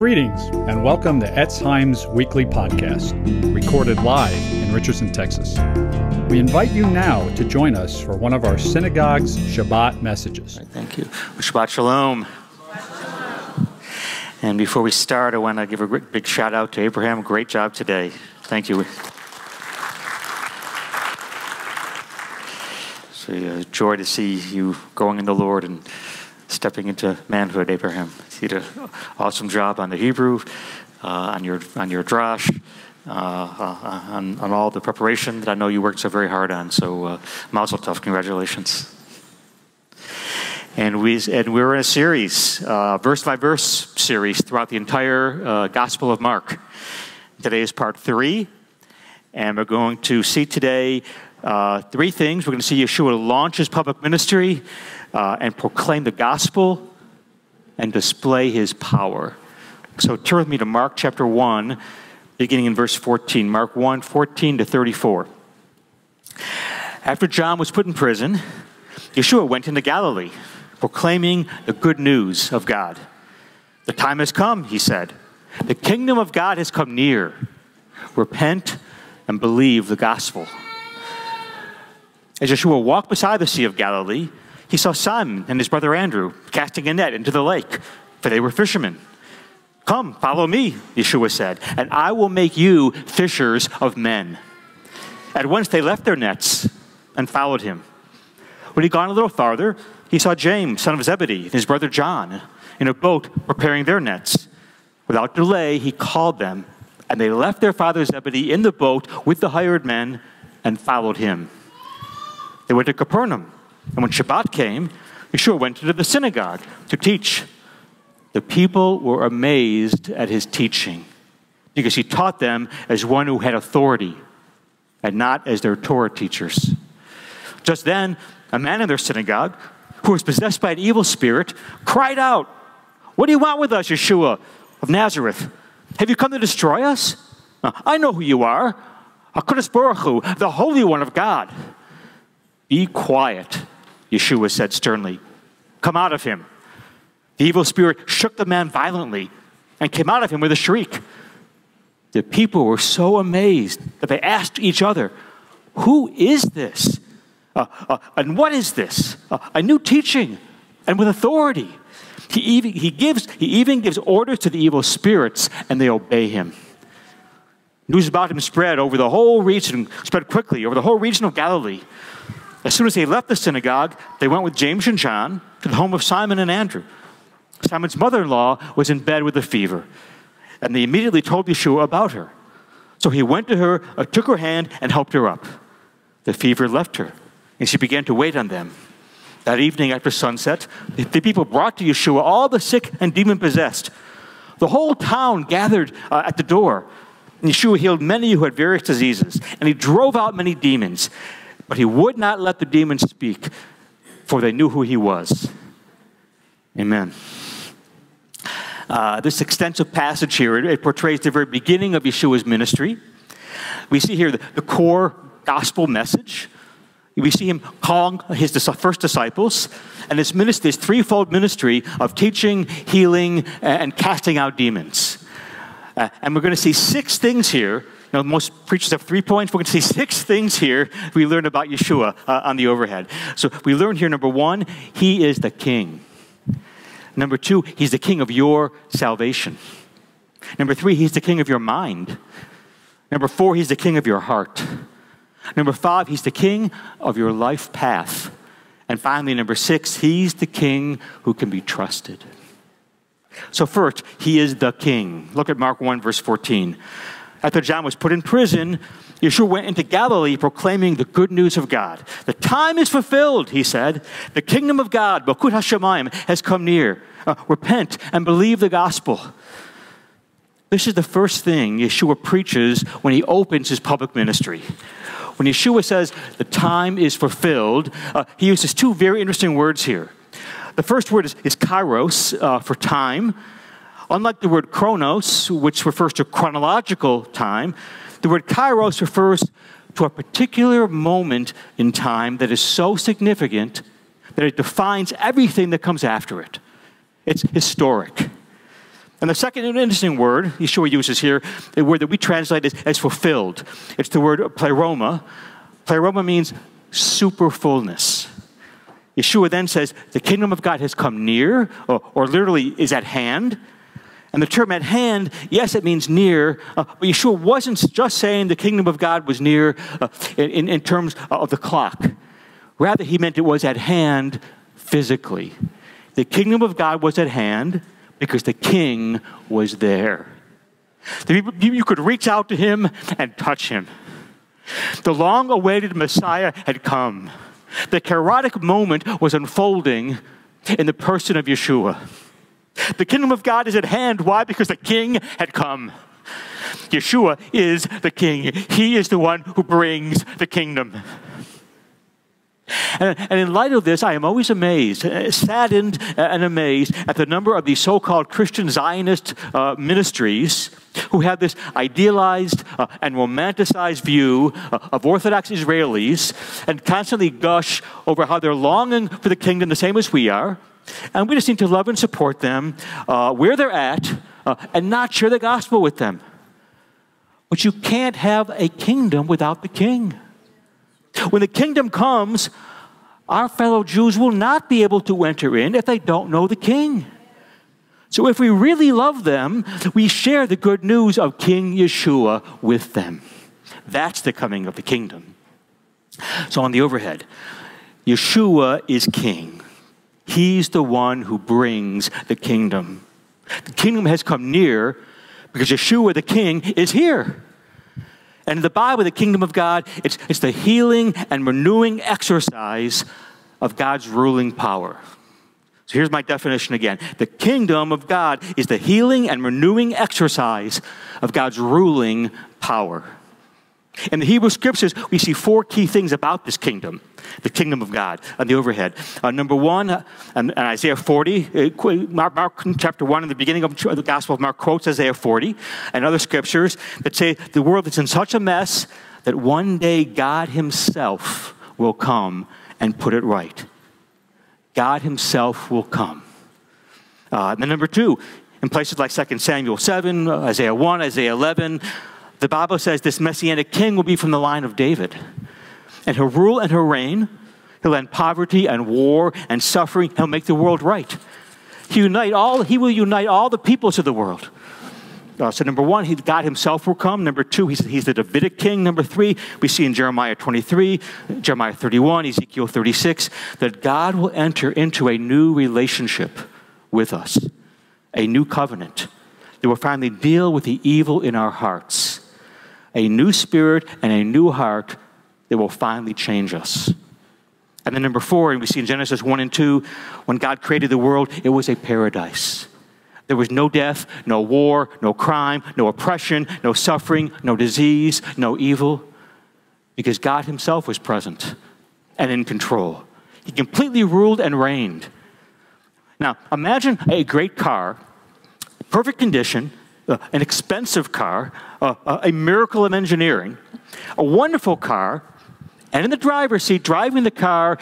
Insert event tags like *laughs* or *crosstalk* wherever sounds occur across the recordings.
Greetings and welcome to Eitz Chaim's weekly podcast, recorded live in Richardson, Texas. We invite you now to join us for one of our synagogue's Shabbat messages. Thank you. Shabbat Shalom. And before we start, I want to give a big shout out to Abraham. Great job today. Thank you. A uh, joy to see you growing in the Lord and stepping into manhood, Abraham. You did an awesome job on the Hebrew, uh, on your on your drash, uh, uh, on, on all the preparation that I know you worked so very hard on. So, uh, Mazel Tov, congratulations. And we and we're in a series, uh, verse by verse series, throughout the entire uh, Gospel of Mark. Today is part three, and we're going to see today uh, three things. We're going to see Yeshua launch his public ministry uh, and proclaim the gospel and display his power. So turn with me to Mark chapter 1, beginning in verse 14. Mark 1, 14 to 34. After John was put in prison, Yeshua went into Galilee, proclaiming the good news of God. The time has come, he said. The kingdom of God has come near. Repent and believe the gospel. As Yeshua walked beside the Sea of Galilee, he saw Simon and his brother Andrew casting a net into the lake, for they were fishermen. Come, follow me, Yeshua said, and I will make you fishers of men. At once they left their nets and followed him. When he'd gone a little farther, he saw James, son of Zebedee, and his brother John, in a boat preparing their nets. Without delay, he called them, and they left their father Zebedee in the boat with the hired men and followed him. They went to Capernaum. And when Shabbat came, Yeshua went into the synagogue to teach. The people were amazed at his teaching because he taught them as one who had authority and not as their Torah teachers. Just then, a man in their synagogue who was possessed by an evil spirit cried out, What do you want with us, Yeshua of Nazareth? Have you come to destroy us? I know who you are, HaKadosh Baruch Hu, the Holy One of God. Be quiet Yeshua said sternly, Come out of him. The evil spirit shook the man violently and came out of him with a shriek. The people were so amazed that they asked each other, Who is this? Uh, uh, and what is this? Uh, a new teaching and with authority. He even, he, gives, he even gives orders to the evil spirits and they obey him. News about him spread over the whole region, spread quickly over the whole region of Galilee. As soon as they left the synagogue, they went with James and John to the home of Simon and Andrew. Simon's mother in law was in bed with a fever, and they immediately told Yeshua about her. So he went to her, uh, took her hand, and helped her up. The fever left her, and she began to wait on them. That evening after sunset, the, people brought to Yeshua all the sick and demon possessed. The whole town gathered uh, at the door. And Yeshua healed many who had various diseases, and he drove out many demons. But he would not let the demons speak, for they knew who he was. Amen. Uh, this extensive passage here, it, it, portrays the very beginning of Yeshua's ministry. We see here the, the core gospel message. We see him calling his first disciples, and this ministry, this threefold ministry of teaching, healing, and casting out demons. Uh, and we're going to see six things here know, most preachers have three points. We're going to see six things here we learn about Yeshua uh, on the overhead. So we learn here number one, he is the king. Number two, he's the king of your salvation. Number three, he's the king of your mind. Number four, he's the king of your heart. Number five, he's the king of your life path. And finally, number six, he's the king who can be trusted. So, first, he is the king. Look at Mark 1, verse 14. After John was put in prison, Yeshua went into Galilee proclaiming the good news of God. The time is fulfilled, he said. The kingdom of God, Malkut HaShamayim, has come near. Uh, repent and believe the gospel. This is the first thing Yeshua preaches when he opens his public ministry. When Yeshua says the time is fulfilled, uh, he uses two very interesting words here. The first word is, is kairos uh, for time, Unlike the word chronos, which refers to chronological time, the word kairos refers to a particular moment in time that is so significant that it defines everything that comes after it. It's historic. And the second interesting word Yeshua uses here, the word that we translate as, as fulfilled, it's the word pleroma. Pleroma means super fullness. Yeshua then says, the kingdom of God has come near, or, or literally is at hand. And the term at hand, yes, it means near, uh, but Yeshua wasn't just saying the kingdom of God was near uh, in, in terms of the clock. Rather, he meant it was at hand physically. The kingdom of God was at hand because the king was there. You could reach out to him and touch him. The long awaited Messiah had come. The kairotic moment was unfolding in the person of Yeshua. The kingdom of God is at hand. Why? Because the king had come. Yeshua is the king. He is the one who brings the kingdom. And, and, in light of this, I am always amazed, uh, saddened, uh, and amazed at the number of these so called Christian Zionist uh, ministries who have this idealized uh, and romanticized view uh, of Orthodox Israelis and constantly gush over how they're longing for the kingdom the same as we are. And we just need to love and support them uh, where they're at and not share the gospel with them. But you can't have a kingdom without the king. When the kingdom comes, our fellow Jews will not be able to enter in if they don't know the king. So, if we really love them, we share the good news of King Yeshua with them. That's the coming of the kingdom. So, on the overhead, Yeshua is king. He's the one who brings the kingdom. The kingdom has come near because Yeshua, the king, is here. And in the Bible, the kingdom of God, it's, it's the healing and renewing exercise of God's ruling power. So here's my definition again the kingdom of God is the healing and renewing exercise of God's ruling power. In the Hebrew scriptures, we see four key things about this kingdom the kingdom of God on the overhead. Uh, number one, uh, and, Isaiah 40, uh, Mark, Mark, chapter 1, in the beginning of the Gospel of Mark quotes Isaiah 40 and other scriptures that say the world is in such a mess that one day God Himself will come and put it right. God Himself will come. Uh, and then number two, in places like 2 Samuel 7, uh, Isaiah 1, Isaiah 11, the Bible says this messianic king will be from the line of David. And he'll rule and he'll reign. He'll end poverty and war and suffering. He'll make the world right. He, unite all, he will unite all the peoples of the world. Uh, so, number one, he, God himself will come. Number two, he's, he's the Davidic king. Number three, we see in Jeremiah 23, Jeremiah 31, Ezekiel 36, that God will enter into a new relationship with us, a new covenant that will finally deal with the evil in our hearts, a new spirit and a new heart that will finally change us. And then number four, and we see in Genesis 1 and 2, when God created the world, it was a paradise. There was no death, no war, no crime, no oppression, no suffering, no disease, no evil, because God Himself was present and in control. He completely ruled and reigned. Now, imagine a great car, perfect condition, uh, an expensive car, uh, uh a miracle of engineering, a wonderful car, and in the driver's seat, driving the car,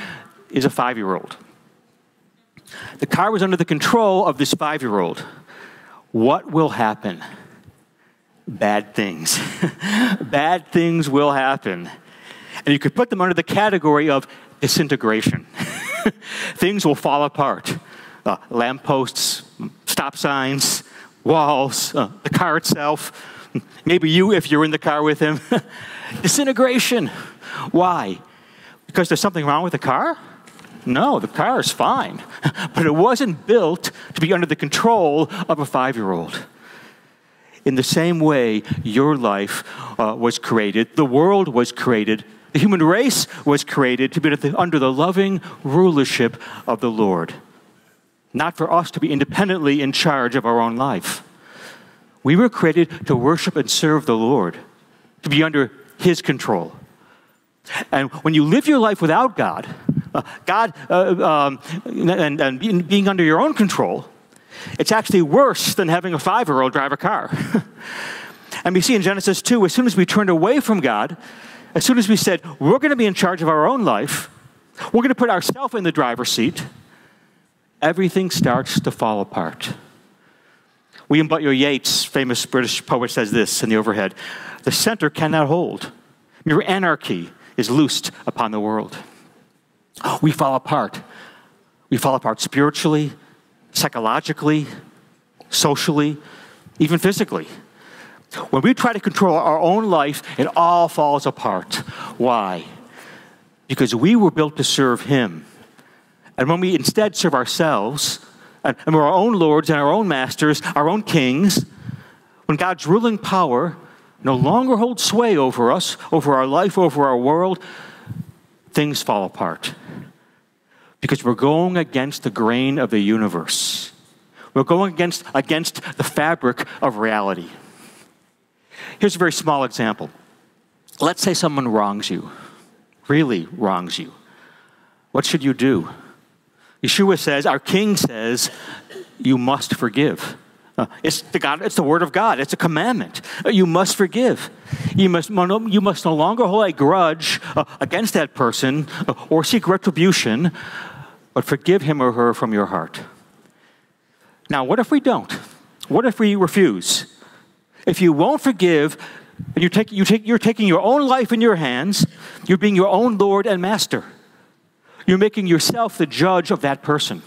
is a five year old. The car was under the control of this five year old. What will happen? Bad things. *laughs* Bad things will happen. And you could put them under the category of disintegration. *laughs* things will fall apart. Uh, lampposts, stop signs, walls, uh, the car itself, maybe you if you're in the car with him. *laughs* disintegration. Why? Because there's something wrong with the car? No, the car is fine. *laughs* But it wasn't built to be under the control of a five year old. In the same way, your life uh, was created, the world was created, the human race was created to be under the loving rulership of the Lord. Not for us to be independently in charge of our own life. We were created to worship and serve the Lord, to be under His control. And when you live your life without God, uh, God uh, um, and, and being under your own control, it's actually worse than having a five year old drive a car. *laughs* and we see in Genesis 2, as soon as we turned away from God, as soon as we said, we're going to be in charge of our own life, we're going to put ourselves in the driver's seat, everything starts to fall apart. William Butler Yeats, famous British poet, says this in the overhead The center cannot hold. Mere anarchy is loosed upon the world. We fall apart. We fall apart spiritually, psychologically, socially, even physically. When we try to control our own life, it all falls apart. Why? Because we were built to serve Him. And when we instead serve ourselves, and we're our own lords and our own masters, our own kings, when God's ruling power no longer holds sway over us, over our life, over our world, things fall apart. Because we're going against the grain of the universe. We're going against, against the fabric of reality. Here's a very small example. Let's say someone wrongs you, really wrongs you. What should you do? Yeshua says, our king says, you must forgive. Uh, it's, the God, it's the word of God. It's a commandment. Uh, you must forgive. You must, you must no longer hold a grudge uh, against that person uh, or seek retribution, but forgive him or her from your heart. Now, what if we don't? What if we refuse? If you won't forgive, you take, you take, you're taking your own life in your hands, you're being your own Lord and Master. You're making yourself the judge of that person.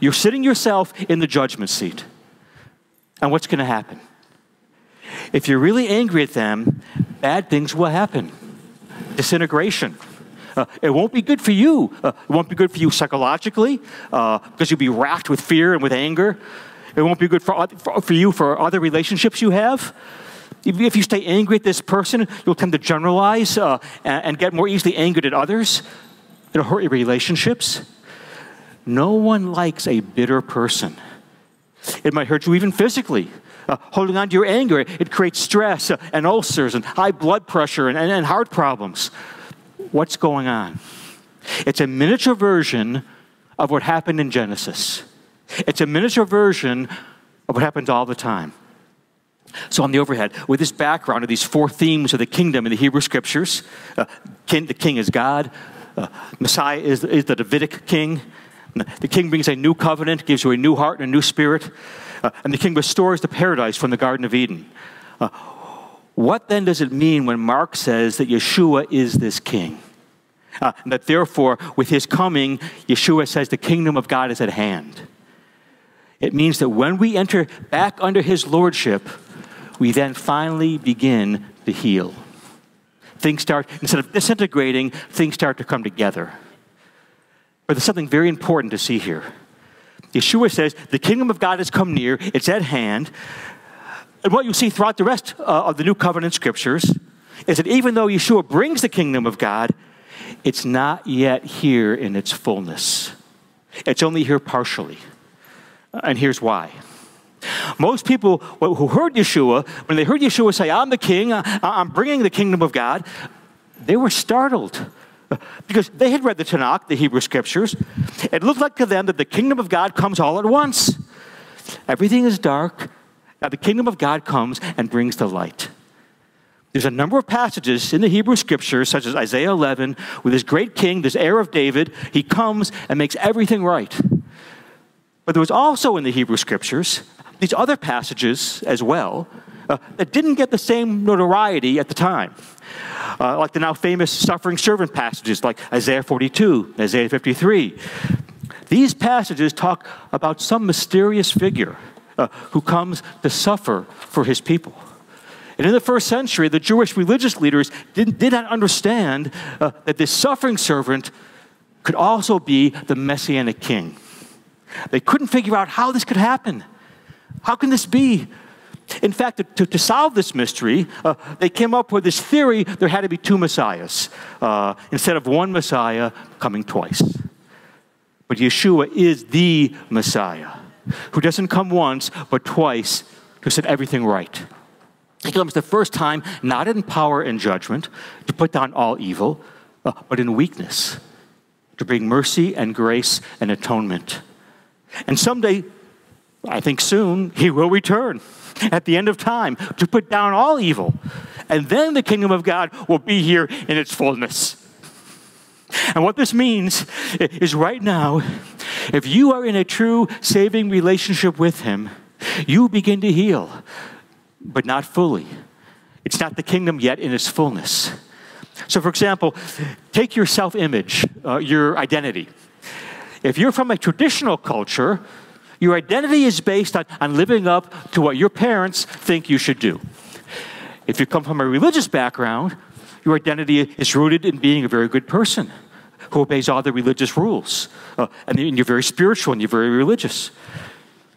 You're sitting yourself in the judgment seat. And what's going to happen? If you're really angry at them, bad things will happen. Disintegration. Uh, it won't be good for you. Uh, it won't be good for you psychologically uh, because you'll be racked with fear and with anger. It won't be good for, for, for you for other relationships you have. If, if you stay angry at this person, you'll tend to generalize uh, and, and, get more easily angered at others. It'll hurt your relationships. No one likes a bitter person. It might hurt you even physically. Uh, holding on to your anger, it creates stress uh, and ulcers and high blood pressure and, and, and heart problems. What's going on? It's a miniature version of what happened in Genesis. It's a miniature version of what happens all the time. So, on the overhead, with this background of these four themes of the kingdom in the Hebrew scriptures uh, the king is God, uh, Messiah is, is the Davidic king, the king brings a new covenant, gives you a new heart and a new spirit, uh, and the king restores the paradise from the Garden of Eden. Uh, what then does it mean when Mark says that Yeshua is this king? Uh, and that therefore, with his coming, Yeshua says the kingdom of God is at hand. It means that when we enter back under his lordship, we then finally begin to heal. Things start, instead of disintegrating, things start to come together. But there's something very important to see here. Yeshua says, The kingdom of God has come near, it's at hand. And what you see throughout the rest uh, of the New Covenant scriptures is that even though Yeshua brings the kingdom of God, it's not yet here in its fullness. It's only here partially. And here's why. Most people who heard Yeshua, when they heard Yeshua say, I'm the king, uh, I'm bringing the kingdom of God, they were startled *laughs* because they had read the Tanakh, the Hebrew scriptures. It looked like to them that the kingdom of God comes all at once. Everything is dark. Now the kingdom of God comes and brings the light. There's a number of passages in the Hebrew scriptures, such as Isaiah 11, with this great king, this heir of David. He comes and makes everything right. But there was also in the Hebrew scriptures these other passages as well uh, that didn't get the same notoriety at the time. Uh, like the now famous suffering servant passages like Isaiah 42, Isaiah 53. These passages talk about some mysterious figure uh, who comes to suffer for his people. And in the first century, the Jewish religious leaders did, did not understand uh, that this suffering servant could also be the messianic king. They couldn't figure out how this could happen. How can this be? In fact, to, to solve this mystery, uh, they came up with this theory there had to be two messiahs uh, instead of one messiah coming twice. But Yeshua is the messiah who doesn't come once but twice to set everything right. He comes the first time not in power and judgment to put down all evil, uh, but in weakness to bring mercy and grace and atonement. And someday, I think soon, he will return at the end of time to put down all evil. And then the kingdom of God will be here in its fullness. And what this means is right now, if you are in a true saving relationship with Him, You begin to heal, but not fully. It's not the kingdom yet in its fullness. So, for example, take your self image, uh, your identity. If you're from a traditional culture, your identity is based on, on living up to what your parents think you should do. If you come from a religious background, your identity is rooted in being a very good person who obeys all the religious rules. Uh, and you're very spiritual and you're very religious.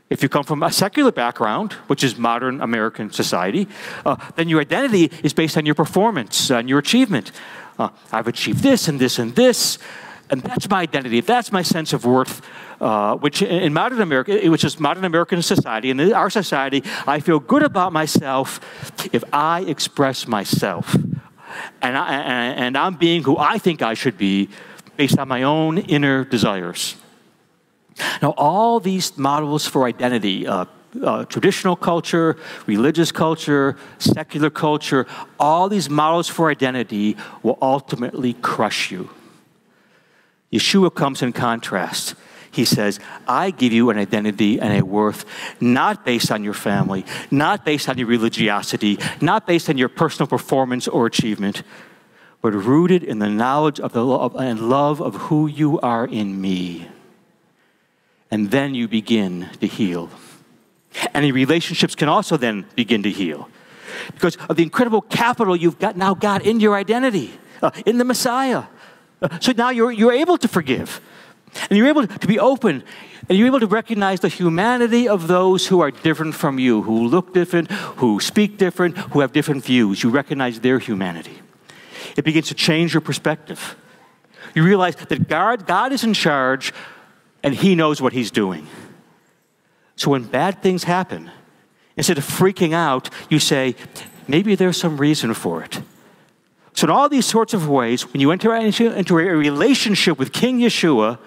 If you come from a secular background, which is modern American society, uh, then your identity is based on your performance and your achievement. Uh, I've achieved this and this and this, and that's my identity. That's my sense of worth. Uh, which in modern America, which is modern American society, and in our society, I feel good about myself if I express myself, and, I, and I'm being who I think I should be, based on my own inner desires. Now, all these models for identity, uh, uh, traditional culture, religious culture, secular culture, all these models for identity will ultimately crush you. Yeshua comes in contrast. He says, I give you an identity and a worth not based on your family, not based on your religiosity, not based on your personal performance or achievement, but rooted in the knowledge of the love and love of who you are in me and then you begin to heal. Any relationships can also then begin to heal because of the incredible capital you've got now got in your identity, uh, in the Messiah. So now you're, you're able to forgive, and you're able to be open, and you're able to recognize the humanity of those who are different from you, who look different, who speak different, who have different views. You recognize their humanity. It begins to change your perspective. You realize that God, God is in charge and He knows what He's doing. So when bad things happen, instead of freaking out, you say, maybe there's some reason for it. So, in all these sorts of ways, when you enter into, into a relationship with King Yeshua,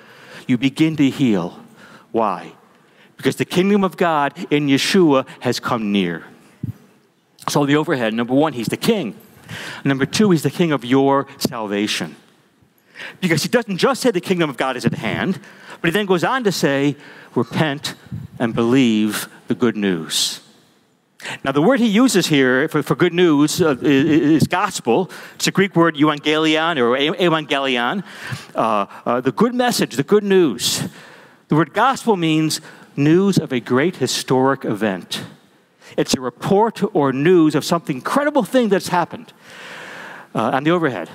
you begin to heal. Why? Because the kingdom of God in Yeshua has come near. So, the overhead number one, he's the king. Number two, he's the king of your salvation. Because he doesn't just say the kingdom of God is at hand, but he then goes on to say, repent and believe the good news. Now, the word he uses here for, for good news uh, is, is, gospel. It's a Greek word euangelion or evangelion. Uh, uh, the good message, the good news. The word gospel means news of a great historic event. It's a report or news of some incredible thing that's happened. Uh, on the overhead,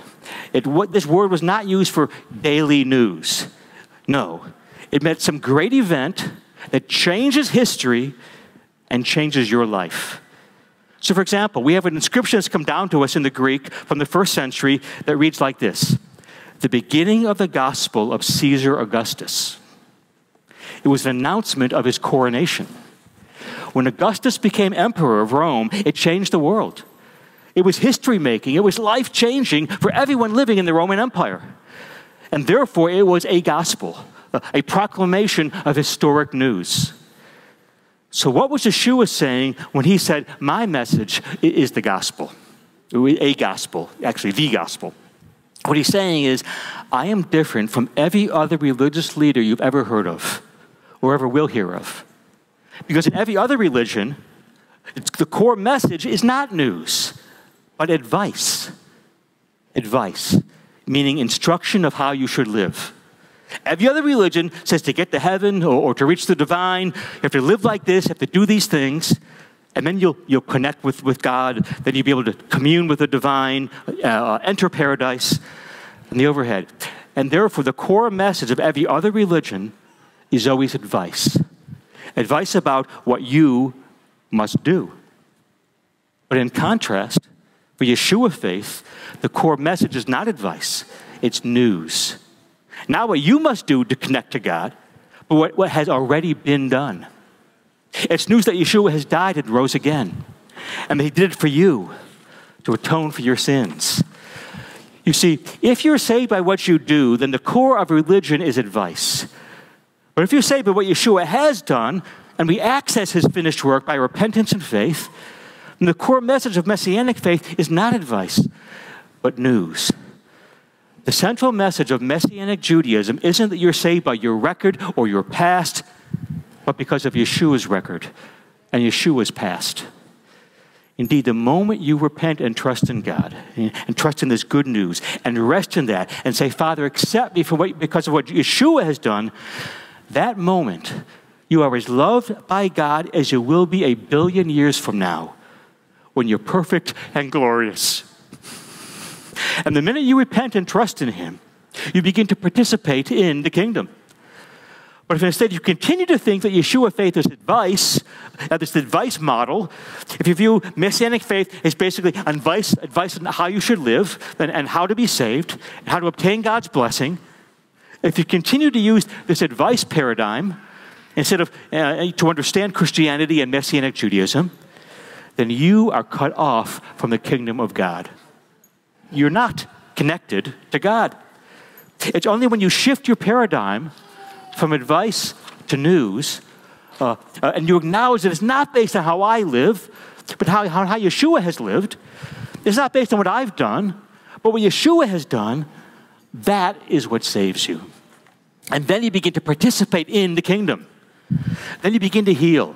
it, what, this word was not used for daily news. No, it meant some great event that changes history and changes your life. So, for example, we have an inscription that's come down to us in the Greek from the first century that reads like this The beginning of the gospel of Caesar Augustus. It was an announcement of his coronation. When Augustus became emperor of Rome, it changed the world. It was history making, it was life changing for everyone living in the Roman Empire. And therefore, it was a gospel, a proclamation of historic news. So, what was Yeshua saying when he said, My message is the gospel? A gospel, actually, the gospel. What he's saying is, I am different from every other religious leader you've ever heard of or ever will hear of. Because in every other religion, the core message is not news, but advice. Advice, meaning instruction of how you should live. Every other religion says to get to heaven or, or, to reach the divine, you have to live like this, you have to do these things, and then you'll, you'll connect with, with God, then you'll be able to commune with the divine, uh, enter paradise, and the overhead. And therefore, the core message of every other religion is always advice advice about what you must do. But in contrast, for Yeshua faith, the core message is not advice, it's news. Not what you must do to connect to God, but what, what has already been done. It's news that Yeshua has died and rose again, and that He did it for you to atone for your sins. You see, if you're saved by what you do, then the core of religion is advice. But if you're saved by what Yeshua has done, and we access His finished work by repentance and faith, and the core message of Messianic faith is not advice, but news. The central message of Messianic Judaism isn't that you're saved by your record or your past, but because of Yeshua's record, and Yeshua's past. Indeed, the moment you repent and trust in God and trust in this good news and rest in that and say, Father, accept me for what, because of what Yeshua has done, that moment you are as loved by God as you will be a billion years from now when you're perfect and glorious. And the minute you repent and trust in Him, you begin to participate in the kingdom. But if instead you continue to think that Yeshua faith is advice, uh, this advice model, if you view Messianic faith as basically advice, advice on how you should live and, and how to be saved, and how to obtain God's blessing, if you continue to use this advice paradigm instead of uh, to understand Christianity and Messianic Judaism, then you are cut off from the kingdom of God. You're not connected to God. It's only when you shift your paradigm from advice to news, uh, uh, and you acknowledge that it's not based on how I live, but how, how, how Yeshua has lived. It's not based on what I've done, but what Yeshua has done, that is what saves you. And then you begin to participate in the kingdom. Then you begin to heal.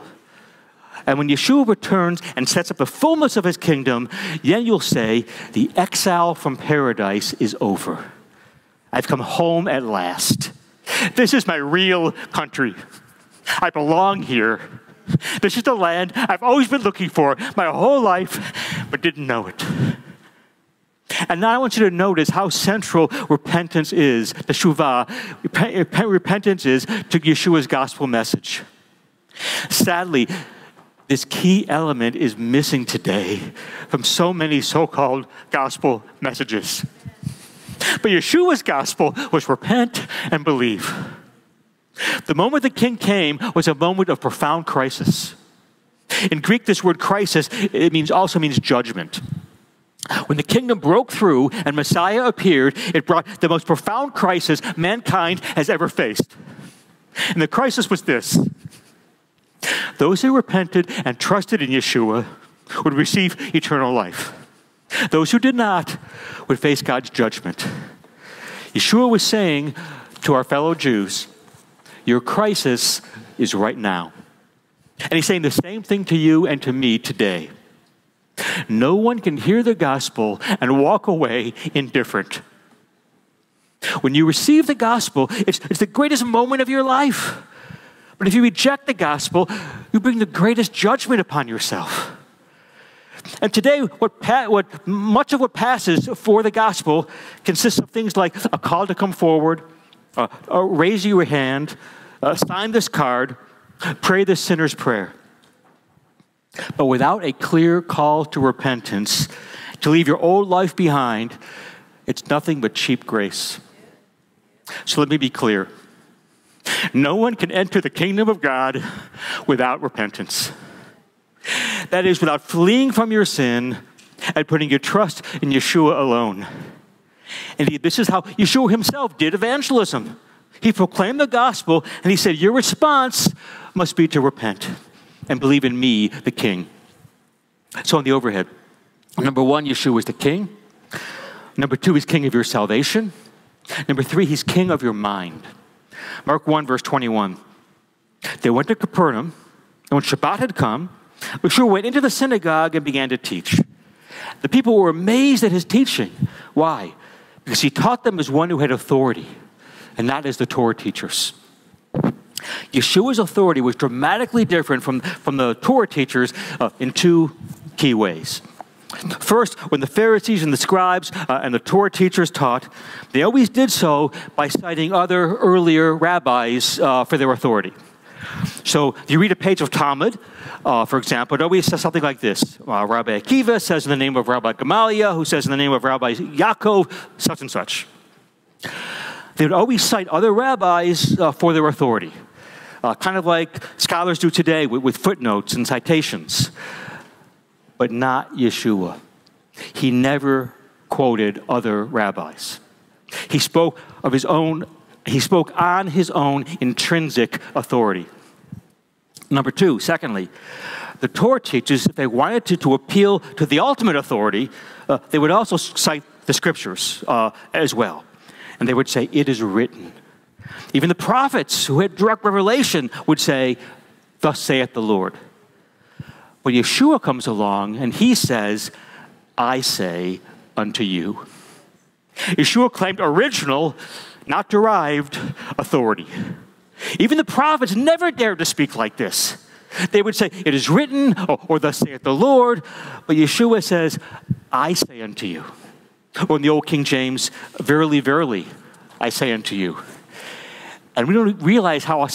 And when Yeshua returns and sets up the fullness of his kingdom, then you'll say, The exile from paradise is over. I've come home at last. This is my real country. I belong here. This is the land I've always been looking for my whole life, but didn't know it. And now I want you to notice how central repentance is, teshuvah, repentance is to Yeshua's gospel message. Sadly, this key element is missing today from so many so called gospel messages. But Yeshua's gospel was repent and believe. The moment the king came was a moment of profound crisis. In Greek, this word crisis it means also means judgment. When the kingdom broke through and Messiah appeared, it brought the most profound crisis mankind has ever faced. And the crisis was this those who repented and trusted in Yeshua would receive eternal life. Those who did not would face God's judgment. Yeshua was saying to our fellow Jews, Your crisis is right now. And he's saying the same thing to you and to me today. No one can hear the gospel and walk away indifferent. When you receive the gospel, it's, it's the greatest moment of your life. But if you reject the gospel, you bring the greatest judgment upon yourself. And today, what, what, much of what passes for the gospel consists of things like a call to come forward, uh, uh, raise your hand, uh, sign this card, pray the sinner's prayer. But without a clear call to repentance, to leave your old life behind, it's nothing but cheap grace. So let me be clear. No one can enter the kingdom of God without repentance. That is, without fleeing from your sin and putting your trust in Yeshua alone. Indeed, this is how Yeshua himself did evangelism. He proclaimed the gospel and he said, Your response must be to repent and believe in me, the king. So, on the overhead, number one, Yeshua is the king. Number two, he's king of your salvation. Number three, he's king of your mind. Mark 1, verse 21. They went to Capernaum, and when Shabbat had come, Yeshua went into the synagogue and began to teach. The people were amazed at his teaching. Why? Because he taught them as one who had authority, and not as the Torah teachers. Yeshua's authority was dramatically different from, from the Torah teachers uh, in two key ways. First, when the Pharisees and the scribes uh, and the Torah teachers taught, they always did so by citing other earlier rabbis uh, for their authority. So you read a page of Talmud, uh, for example, it always says something like this. Uh, Rabbi Akiva says in the name of Rabbi Gamaliel, who says in the name of Rabbi Yaakov, such and such. They would always cite other rabbis uh, for their authority, uh, kind of like scholars do today with, with footnotes and citations, but not Yeshua. He never quoted other rabbis. He spoke of his own, he spoke on his own intrinsic authority. Number two, secondly, the Torah teaches if they wanted to, to appeal to the ultimate authority, uh, they would also cite the scriptures uh, as well. And they would say, It is written. Even the prophets who had direct revelation would say, Thus saith the Lord. But Yeshua comes along and he says, I say unto you. Yeshua claimed original, not derived, authority. Even the prophets never dared to speak like this. They would say, It is written, or, or thus saith the Lord. But Yeshua says, I say unto you. Or in the Old King James, Verily, verily, I say unto you. And we don't realize how,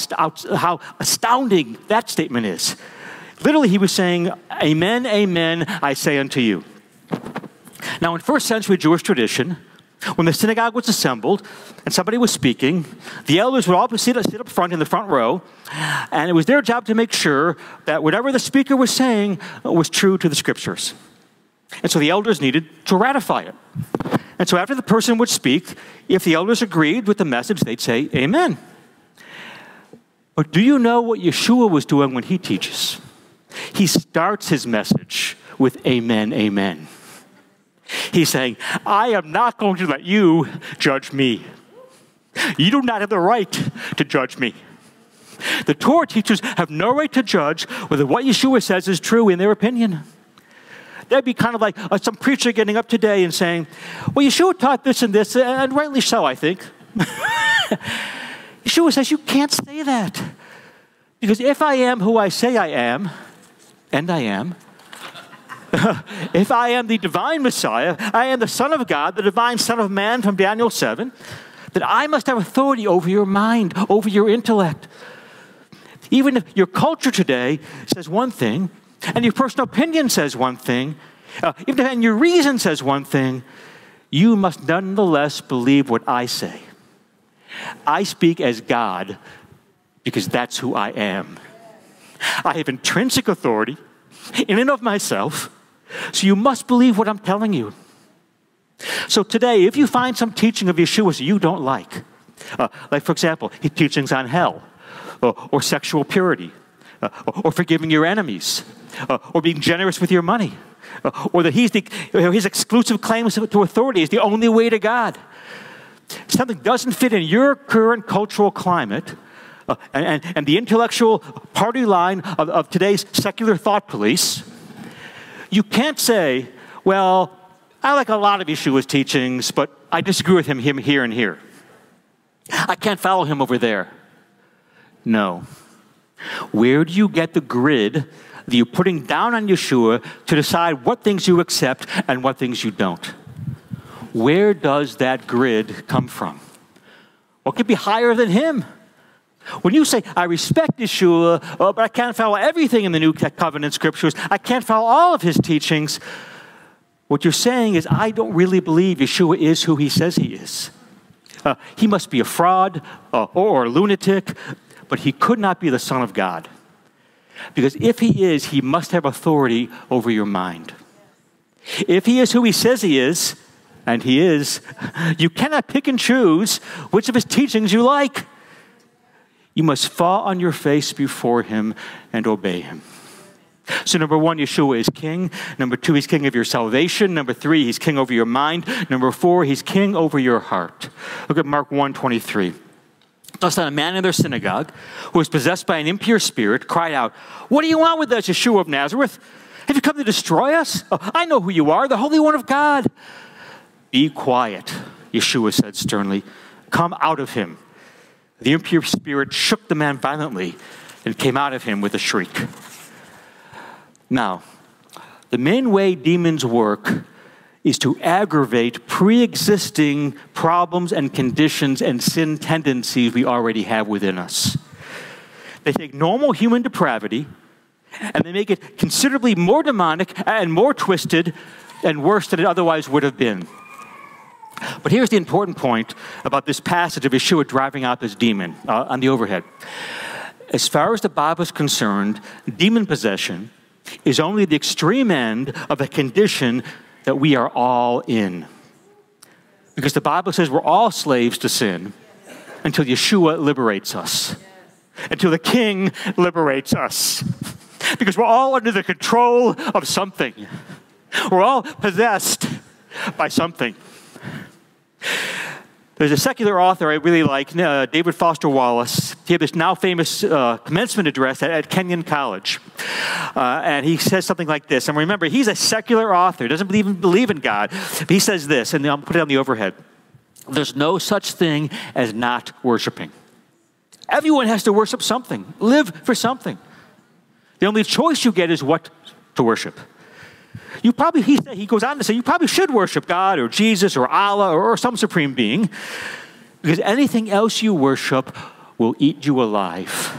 how astounding that statement is. Literally, he was saying, Amen, amen, I say unto you. Now, in first century Jewish tradition, when the synagogue was assembled and somebody was speaking, the elders would all sit, sit up front in the front row, and it was their job to make sure that whatever the speaker was saying was true to the scriptures. And so the elders needed to ratify it. And so after the person would speak, if the elders agreed with the message, they'd say, Amen. But do you know what Yeshua was doing when he teaches? He starts his message with Amen, Amen. He's saying, I am not going to let you judge me. You do not have the right to judge me. The Torah teachers have no right to judge whether what Yeshua says is true in their opinion. That'd be kind of like uh, some preacher getting up today and saying, Well, Yeshua taught this and this, and rightly so, I think. *laughs* Yeshua says, You can't say that. Because if I am who I say I am, and I am, *laughs* if I am the divine Messiah, I am the Son of God, the divine Son of Man from Daniel 7, then I must have authority over your mind, over your intellect. Even if your culture today says one thing, and your personal opinion says one thing, uh, even if your reason says one thing, you must nonetheless believe what I say. I speak as God because that's who I am. I have intrinsic authority in and of myself, so you must believe what I'm telling you. So today, if you find some teaching of Yeshua you don't like, uh, like for example, his teachings on hell, or, or sexual purity, uh, or forgiving your enemies, uh, or being generous with your money, uh, or that he's the, his exclusive claims to authority is the only way to God. Something doesn't fit in your current cultural climate, uh, and, and, the intellectual party line of, of today's secular thought police, you can't say, well, I like a lot of Yeshua's teachings, but I disagree with him, him here and here. I can't follow him over there. No. Where do you get the grid that you're putting down on Yeshua to decide what things you accept and what things you don't? Where does that grid come from? What could be higher than him? When you say, I respect Yeshua, oh, but I can't follow everything in the New Covenant scriptures, I can't follow all of his teachings, what you're saying is, I don't really believe Yeshua is who he says he is. Uh, he must be a fraud uh, or a lunatic, but he could not be the Son of God. Because if he is, he must have authority over your mind. If he is who he says he is, and he is, *laughs* you cannot pick and choose which of his teachings you like. You must fall on your face before him and obey him. So, number one, Yeshua is king. Number two, he's king of your salvation. Number three, he's king over your mind. Number four, he's king over your heart. Look at Mark 1 23. Thus, a man in their synagogue who was possessed by an impure spirit cried out, What do you want with us, Yeshua of Nazareth? Have you come to destroy us? Oh, I know who you are, the Holy One of God. Be quiet, Yeshua said sternly. Come out of him. The impure spirit shook the man violently and came out of him with a shriek. Now, the main way demons work is to aggravate pre existing problems and conditions and sin tendencies we already have within us. They take normal human depravity and they make it considerably more demonic and more twisted and worse than it otherwise would have been. But here's the important point about this passage of Yeshua driving out this demon uh, on the overhead. As far as the Bible is concerned, demon possession is only the extreme end of a condition that we are all in. Because the Bible says we're all slaves to sin until Yeshua liberates us, until the King liberates us. Because we're all under the control of something, we're all possessed by something. There's a secular author I really like, uh, David Foster Wallace. he had this now famous uh, commencement address at, at Kenyon College. Uh, and he says something like this. And remember, he's a secular author, doesn't believe, believe in God. But he says this, and I'll put it on the overhead there's no such thing as not worshiping. Everyone has to worship something, live for something. The only choice you get is what to worship. You probably, he, he goes on to say, you probably should worship God or Jesus or Allah or, or some supreme being because anything else you worship will eat you alive.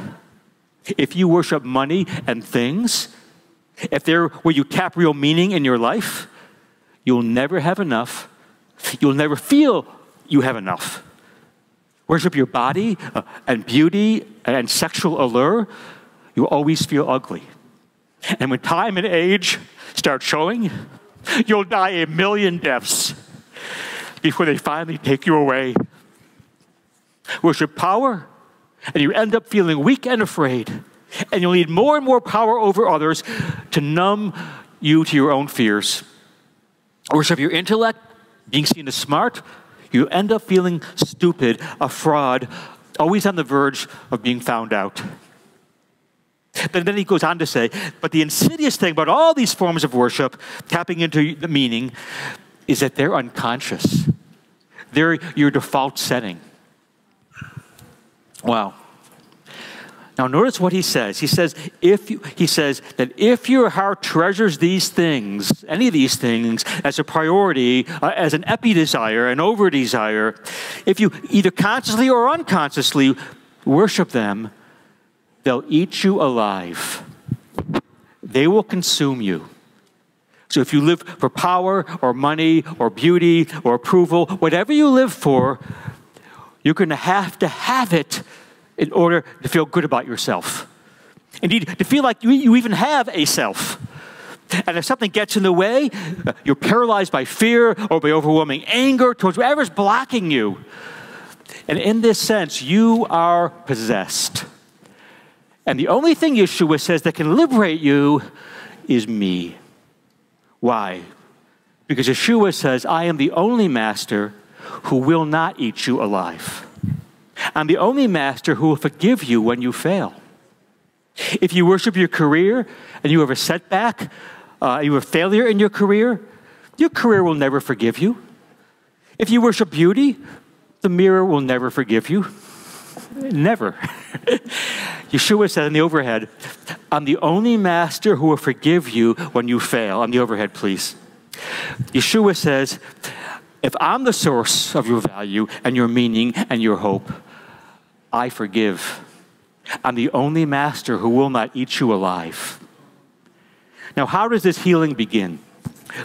If you worship money and things, if they're where you tap real meaning in your life, you'll never have enough. You'll never feel you have enough. Worship your body uh, and beauty and sexual allure, you'll always feel ugly. And when time and age start showing, you'll die a million deaths before they finally take you away. Worship power and you end up feeling weak and afraid. And you'll need more and more power over others to numb you to your own fears. Worship your intellect, being seen as smart, you end up feeling stupid, a fraud, always on the verge of being found out. But then he goes on to say, but the insidious thing about all these forms of worship, tapping into the meaning, is that they're unconscious. They're your default setting. Wow. Now notice what he says. He says if you, he says that if your heart treasures these things, any of these things as a priority, uh, as an epi desire, an over desire, if you either consciously or unconsciously worship them, they'll eat you alive. They will consume you. So if you live for power or money or beauty or approval, whatever you live for, you're going to have to have it in order to feel good about yourself. Indeed, to feel like you, you even have a self. And if something gets in the way, you're paralyzed by fear or by overwhelming anger towards whatever's blocking you. And in this sense, you are possessed. And the only thing Yeshua says that can liberate you is me. Why? Because Yeshua says, I am the only master who will not eat you alive. I'm the only master who will forgive you when you fail. If you worship your career and you have a setback, uh, you have a failure in your career, your career will never forgive you. If you worship beauty, the mirror will never forgive you. *laughs* Never. *laughs* Yeshua said in the overhead, I'm the only master who will forgive you when you fail. On the overhead, please. Yeshua says, if I'm the source of your value and your meaning and your hope, I forgive. I'm the only master who will not eat you alive. Now, how does this healing begin?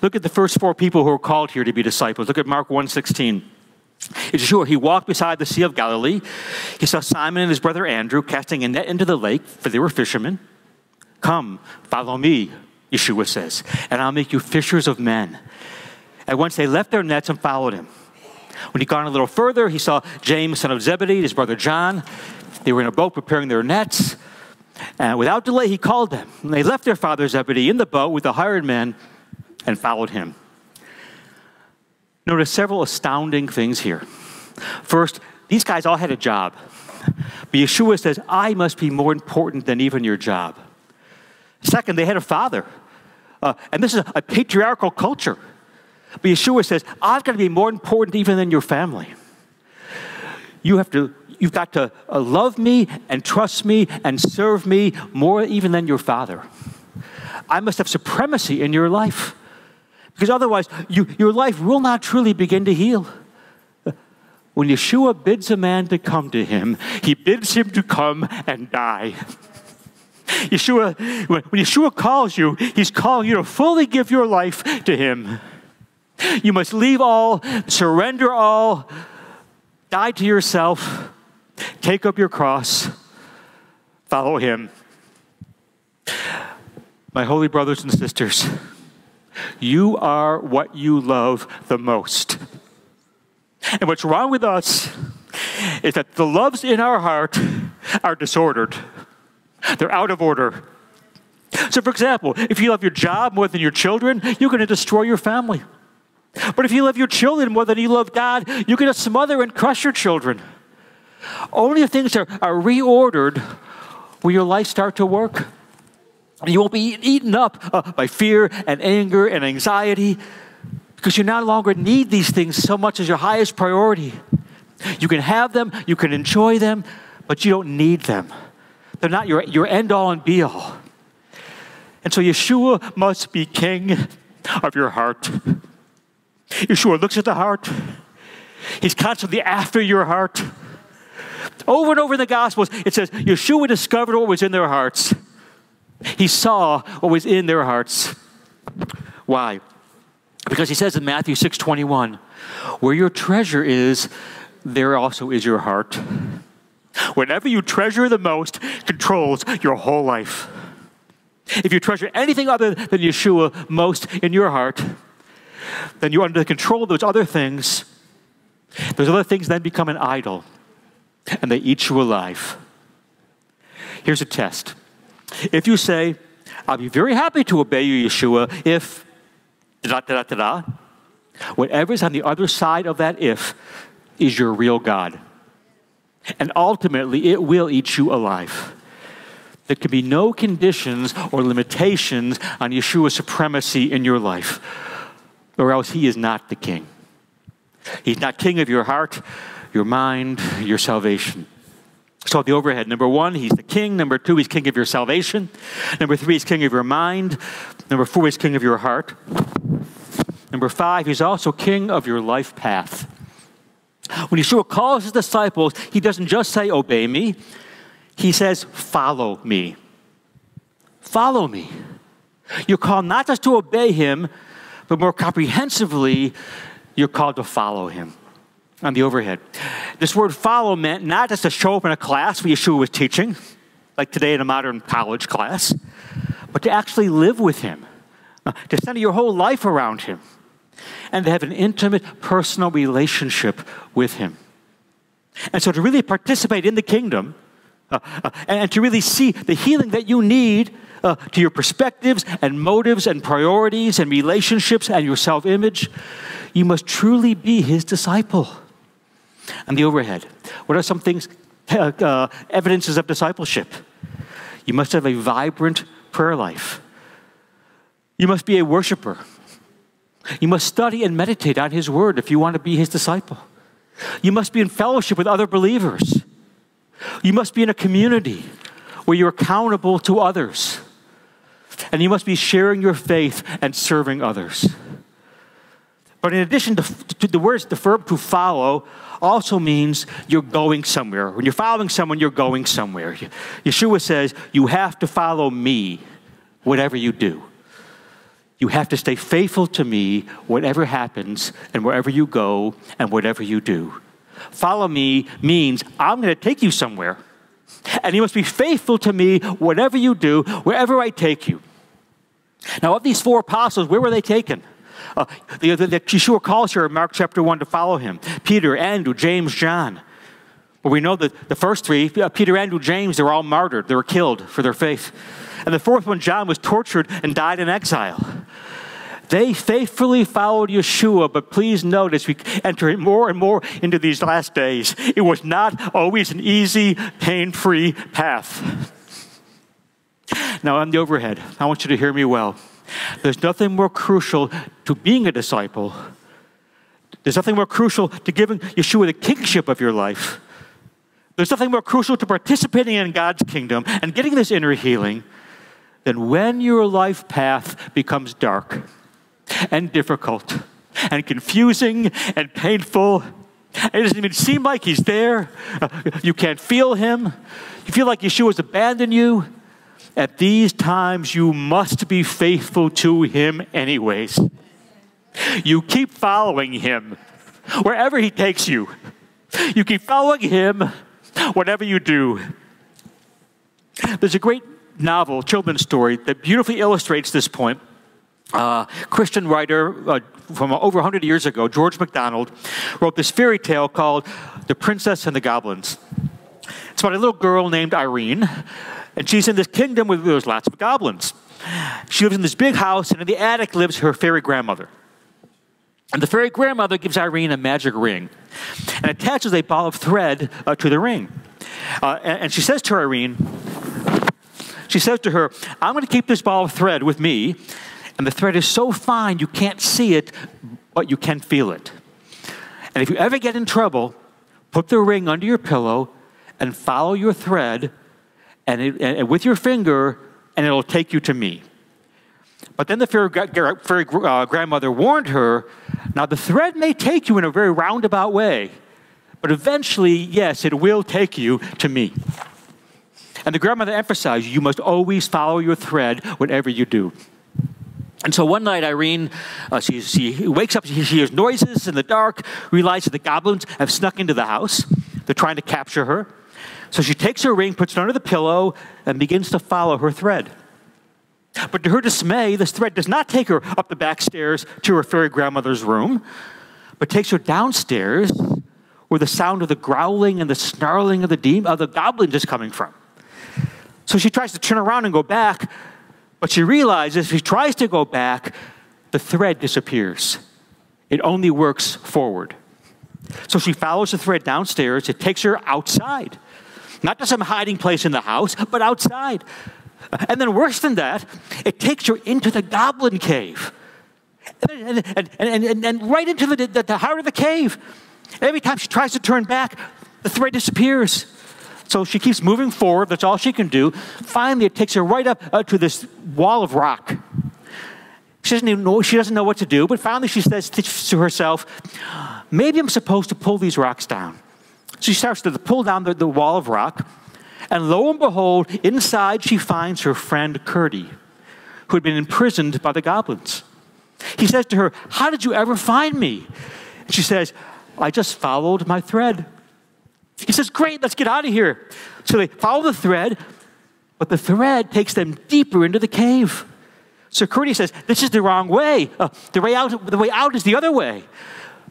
Look at the first four people who are called here to be disciples. Look at Mark 1:16. It's sure he walked beside the Sea of Galilee. He saw Simon and his brother Andrew casting a net into the lake, for they were fishermen. Come, follow me, Yeshua says, and I'll make you fishers of men. At once they left their nets and followed him, when he got a little further, he saw James, son of Zebedee, his brother John. They were in a boat preparing their nets. And without delay, he called them. And they left their father Zebedee in the boat with the hired men and followed him. Notice several astounding things here. First, these guys all had a job. But Yeshua says, I must be more important than even your job. Second, they had a father. Uh, and this is a patriarchal culture. But Yeshua says, I've got to be more important even than your family. You have to, you've got to uh, love me and trust me and serve me more even than your father. I must have supremacy in your life. Because otherwise, you, your life will not truly begin to heal. When Yeshua bids a man to come to him, he bids him to come and die. Yeshua, when Yeshua calls you, he's calling you to fully give your life to him. You must leave all, surrender all, die to yourself, take up your cross, follow him. My holy brothers and sisters, you are what you love the most. And what's wrong with us is that the loves in our heart are disordered, they're out of order. So, for example, if you love your job more than your children, you're going to destroy your family. But if you love your children more than you love God, you're going to smother and crush your children. Only if things are, are reordered will your life start to work. You won't be eaten up uh, by fear and anger and anxiety because you no longer need these things so much as your highest priority. You can have them, you can enjoy them, but you don't need them. They're not your, your end all and be all. And so Yeshua must be king of your heart. Yeshua looks at the heart. He's constantly after your heart. Over and over in the Gospels, it says Yeshua discovered what was in their hearts. He saw what was in their hearts. Why? Because he says in Matthew 6 21, where your treasure is, there also is your heart. Whatever you treasure the most controls your whole life. If you treasure anything other than Yeshua most in your heart, then you're under the control of those other things. Those other things then become an idol, and they eat you alive. Here's a test. If you say, I'll be very happy to obey you, Yeshua, if da da da da da, whatever's on the other side of that if is your real God. And ultimately, it will eat you alive. There can be no conditions or limitations on Yeshua's supremacy in your life, or else he is not the king. He's not king of your heart, your mind, your salvation. So, the overhead number one, he's the king. Number two, he's king of your salvation. Number three, he's king of your mind. Number four, he's king of your heart. Number five, he's also king of your life path. When Yeshua calls his disciples, he doesn't just say, Obey me, he says, Follow me. Follow me. You're called not just to obey him, but more comprehensively, you're called to follow him. On the overhead. This word follow meant not just to show up in a class where Yeshua was teaching, like today in a modern college class, but to actually live with him, to center your whole life around him and to have an intimate personal relationship with Him. And so to really participate in the kingdom uh, uh, and to really see the healing that you need uh, to your perspectives and motives and priorities and relationships and your self image, you must truly be His disciple. And the overhead. What are some things, *laughs* uh, uh, evidences of discipleship? You must have a vibrant prayer life. You must be a worshiper. You must study and meditate on His Word if you want to be His disciple. You must be in fellowship with other believers. You must be in a community where you're accountable to others. And you must be sharing your faith and serving others. But in addition to, to, the words, the verb to follow also means you're going somewhere. When you're following someone, you're going somewhere. Yeshua says, You have to follow me, whatever you do. You have to stay faithful to me, whatever happens, and wherever you go, and whatever you do. Follow me means I'm going to take you somewhere. And you must be faithful to me, whatever you do, wherever I take you. Now, of these four apostles, where were they taken? Uh, the, the, the, Yeshua calls here in Mark chapter 1 to follow him Peter, Andrew, James, John. Well, we know that the first three, uh, Peter, Andrew, James, they were all martyred. They were killed for their faith. And the fourth one, John, was tortured and died in exile. They faithfully followed Yeshua, but please notice we enter more and more into these last days. It was not always an easy, pain free path. Now, on the overhead, I want you to hear me well. There's nothing more crucial to being a disciple. There's nothing more crucial to giving Yeshua the kingship of your life. There's nothing more crucial to participating in God's kingdom and getting this inner healing than when your life path becomes dark and difficult and confusing and painful. It doesn't even seem like He's there. Uh, you can't feel Him. You feel like Yeshua's abandoned you. At these times, you must be faithful to Him, anyways. You keep following Him wherever He takes you. You keep following Him, whatever you do. There's a great novel, children's story, that beautifully illustrates this point. Uh, Christian writer uh, from over 100 years ago, George MacDonald, wrote this fairy tale called The Princess and the Goblins. It's about a little girl named Irene, and she's in this kingdom where there's lots of goblins. She lives in this big house, and in the attic lives her fairy grandmother. And the fairy grandmother gives Irene a magic ring and attaches a ball of thread uh, to the ring. Uh, and, and she says to Irene, she says to her, I'm going to keep this ball of thread with me, and the thread is so fine you can't see it, but you can feel it. And if you ever get in trouble, put the ring under your pillow and follow your thread and, it, and with your finger, and it'll take you to me. But then the fairy, fairy uh, grandmother warned her now, the thread may take you in a very roundabout way, but eventually, yes, it will take you to me. And the grandmother emphasized you must always follow your thread whatever you do. And so one night, Irene, uh, she, she, wakes up, she hears noises in the dark, realizes the goblins have snuck into the house. They're trying to capture her. So she takes her ring, puts it under the pillow, and begins to follow her thread. But to her dismay, this thread does not take her up the back stairs to her fairy grandmother's room, but takes her downstairs where the sound of the growling and the snarling of the, demon, of the goblins is coming from. So she tries to turn around and go back, but she realizes if she tries to go back, the thread disappears. It only works forward. So she follows the thread downstairs. It takes her outside, not to some hiding place in the house, but outside. And then, worse than that, it takes her into the goblin cave. And, and, and, and, and right into the, the, the heart of the cave. Every time she tries to turn back, the thread disappears. So she keeps moving forward. That's all she can do. Finally, it takes her right up uh, to this wall of rock. She doesn't even know, she doesn't know what to do, but finally she says to herself, maybe I'm supposed to pull these rocks down. She starts to pull down the, the wall of rock. And lo and behold, inside she finds her friend Curdie, who had been imprisoned by the goblins. He says to her, How did you ever find me? And she says, I just followed my thread. He says, Great, let's get out of here. So they follow the thread, but the thread takes them deeper into the cave. So Curdie says, This is the wrong way. Uh, the, way out, the way out is the other way.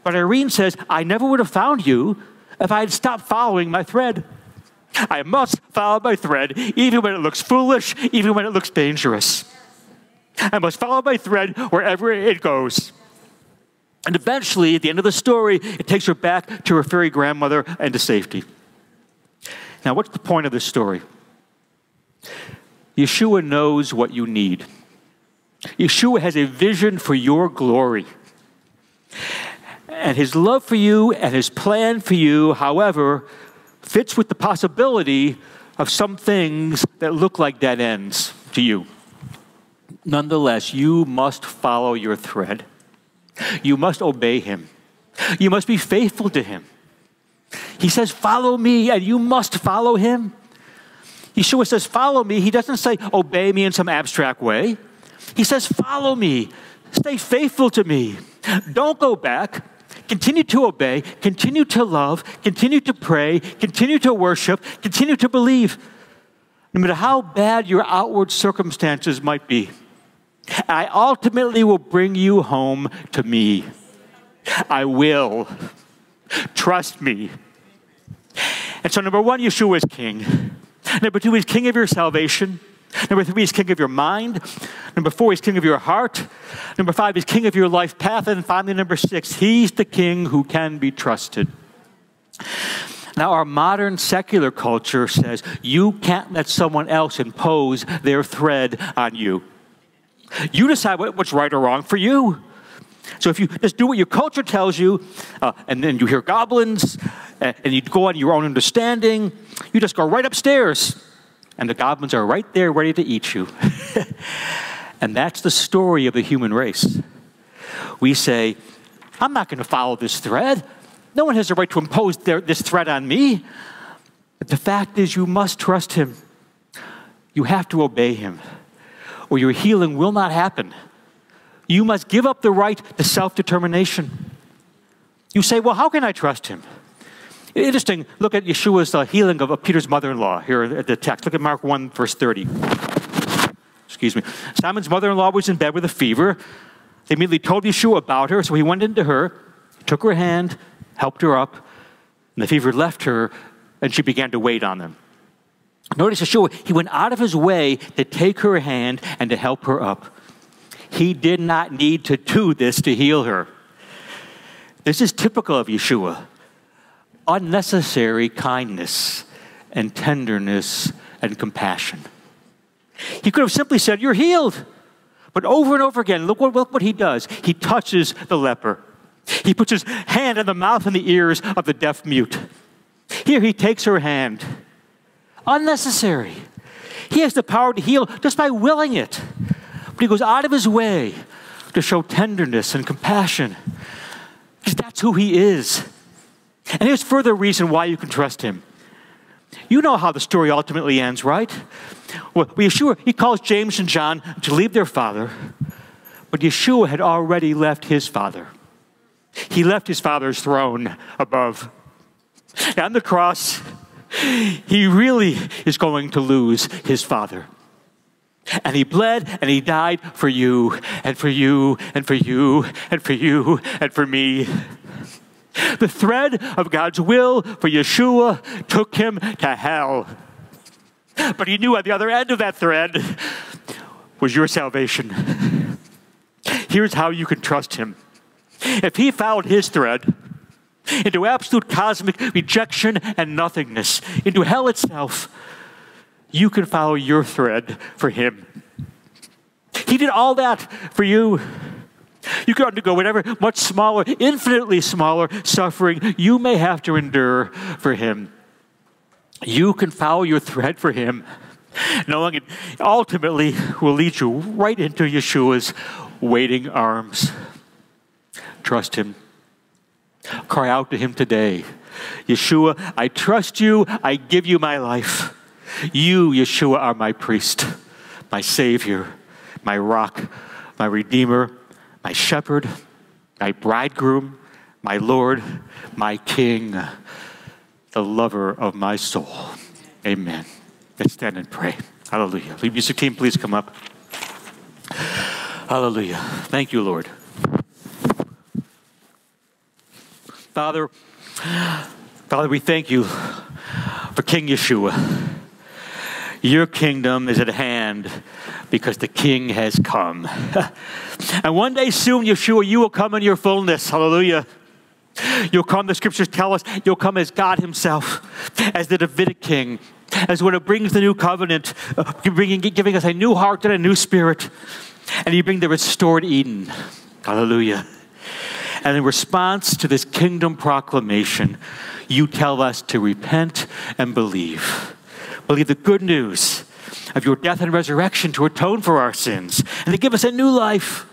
But Irene says, I never would have found you if I had stopped following my thread. I must follow my thread, even when it looks foolish, even when it looks dangerous. I must follow my thread wherever it goes. And eventually, at the end of the story, it takes her back to her fairy grandmother and to safety. Now, what's the point of this story? Yeshua knows what you need. Yeshua has a vision for your glory. And his love for you and his plan for you, however, fits with the possibility of some things that look like dead ends to you. Nonetheless, you must follow your thread. You must obey him. You must be faithful to him. He says, Follow me, and you must follow him. Yeshua says, Follow me. He doesn't say, Obey me in some abstract way. He says, Follow me. Stay faithful to me. Don't go back. Continue to obey, continue to love, continue to pray, continue to worship, continue to believe. No matter how bad your outward circumstances might be, I ultimately will bring you home to me. I will. Trust me. And so, number one, Yeshua is king. Number two, he's king of your salvation. Number three, he's king of your mind. Number four, he's king of your heart. Number five, he's king of your life path. And finally, number six, he's the king who can be trusted. Now, our modern secular culture says you can't let someone else impose their thread on you. You decide what's right or wrong for you. So if you just do what your culture tells you, uh, and then you hear goblins, uh, and you go on your own understanding, you just go right upstairs and the goblins are right there ready to eat you. *laughs* and that's the story of the human race. We say, I'm not going to follow this thread. No one has the right to impose their, this threat on me. But the fact is, you must trust him. You have to obey him, or your healing will not happen. You must give up the right to self determination. You say, Well, how can I trust him? Interesting, look at Yeshua's uh, healing of, of Peter's mother in law here at the text. Look at Mark 1, verse 30. Excuse me. Simon's mother in law was in bed with a fever. They immediately told Yeshua about her, so he went into her, took her hand, helped her up, and the fever left her, and she began to wait on them. Notice Yeshua, he went out of his way to take her hand and to help her up. He did not need to do this to heal her. This is typical of Yeshua unnecessary kindness and tenderness and compassion. He could have simply said, You're healed. But over and over again, look what, look what he does. He touches the leper. He puts his hand in the mouth and the ears of the deaf mute. Here he takes her hand. Unnecessary. He has the power to heal just by willing it. But he goes out of his way to show tenderness and compassion because that's who he is. And here's further reason why you can trust him. You know how the story ultimately ends, right? Well, Yeshua, he calls James and John to leave their father, but Yeshua had already left his father. He left his father's throne above. On the cross, he really is going to lose his father. And he bled and he died for you and for you and for you and for you and for me. The thread of God's will for Yeshua took him to hell. *laughs* But he knew at the other end of that thread was your salvation. Here's how you can trust him. If he found his thread into absolute cosmic rejection and nothingness, into hell itself, you can follow your thread for him. He did all that for you. You can undergo whatever much smaller, infinitely smaller suffering you may have to endure for Him. You can follow your thread for Him, knowing it ultimately will lead you right into Yeshua's waiting arms. Trust Him. Cry out to Him today. Yeshua, I trust you. I give you my life. You, Yeshua, are my priest, my Savior, my rock, my Redeemer, my shepherd, my bridegroom, my Lord, my King, the lover of my soul. Amen. Let's stand and pray. Hallelujah. Lead music team, please come up. Hallelujah. Thank you, Lord. Father, Father, we thank you for King Yeshua. Your kingdom is at hand because the King has come. *laughs* and one day soon, Yeshua, you will come in your fullness. Hallelujah. You'll come, the scriptures tell us, you'll come as God Himself, as the Davidic King, as one who brings the new covenant, uh, bringing, giving us a new heart and a new spirit. And you bring the restored Eden. Hallelujah. And in response to this kingdom proclamation, you tell us to repent and believe believe the good news of your death and resurrection to atone for our sins and to give us a new life.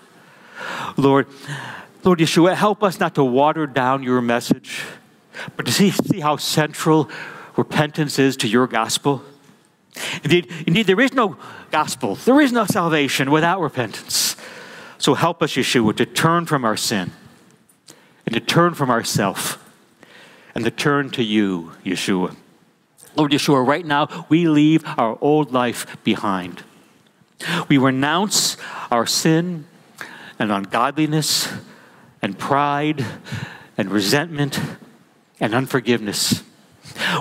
Lord, Lord Yeshua, help us not to water down your message, but to see, see how central repentance is to your gospel. Indeed, indeed, there is no gospel, there is no salvation without repentance. So help us, Yeshua, to turn from our sin and to turn from ourself and to turn to you, Yeshua. Lord Yeshua, right now we leave our old life behind. We renounce our sin and ungodliness and pride and resentment and unforgiveness.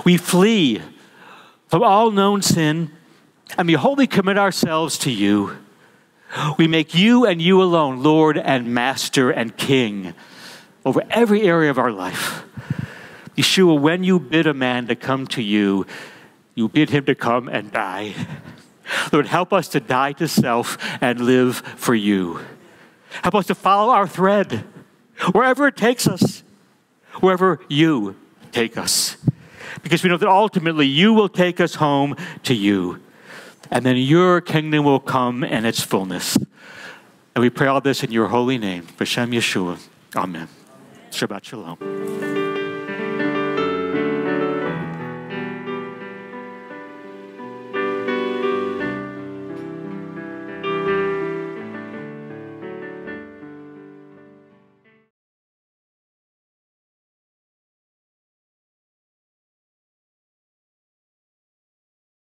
We flee from all known sin and we wholly commit ourselves to you. We make you and you alone Lord and Master and King over every area of our life. Yeshua, when you bid a man to come to you, you bid him to come and die. Lord, help us to die to self and live for you. Help us to follow our thread wherever it takes us, wherever you take us. Because we know that ultimately you will take us home to you. And then your kingdom will come in its fullness. And we pray all this in your holy name, Hashem Yeshua. Amen. Shabbat Shalom.